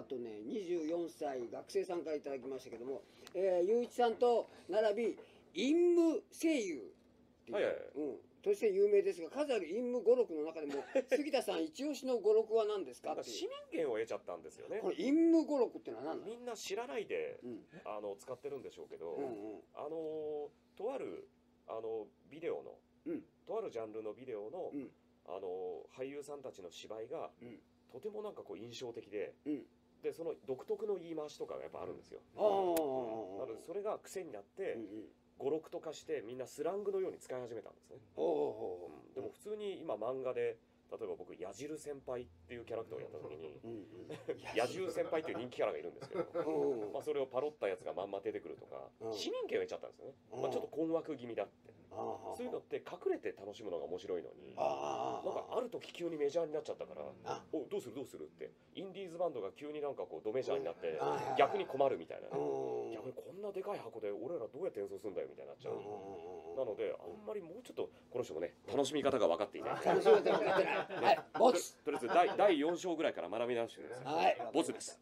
あとね24歳学生さんからいただきましたけども、えー、ゆういちさんと並び陰夢声優っていう、はいはいはい。うん、として有名ですが数ある陰夢語録の中でも 杉田さん一押しの語録は何ですかっていう。民権を得ちゃったんですよね。これ陰夢語録っていうのは何なのみんな知らないでうん。あの使ってるんでしょうけど、うんうん。あのとあるあのビデオの、うん。とあるジャンルのビデオの、うん。あの俳優さんたちの芝居がうん。とてもなんかこう印象的でうんでその独特の言い回しとかがやっぱあるんですよ、ああなのでそれが癖になって、うんうん。語録と化してみんなスラングのように使い始めたんですね、でも普通に今漫画で例えば僕矢印先輩っていうキャラクターをやった時にううんうん。野獣先輩っていう人気キャラがいるんですけどうん。まあそれをパロったやつがまんま出てくるとかうん。市民権を得ちゃったんですよね、うん。まあ、ちょっと困惑気味だってそういうのって隠れて楽しむのが面白いのになんかある時急にメジャーになっちゃったからあ。おどうするどうする？って。インディーズバンドが急になんかこうドメジャーになってあ逆に困るみたいなうん。逆にこんなでかい箱で俺らどうやって演奏するんだよみたいになっちゃうなのであんまりもうちょっとこの人もね楽しみ方が分かっていない。楽しみ方分かってない。はい。ボツ。とりあえず第第4章ぐらいから学び直してください。ボツです